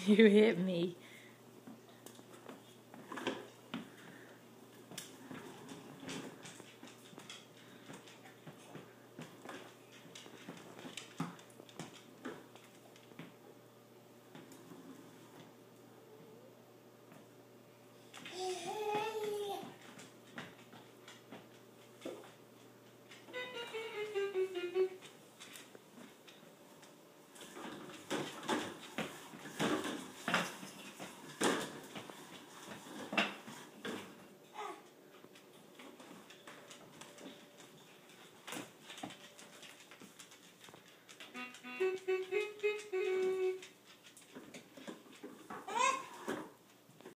you hit me.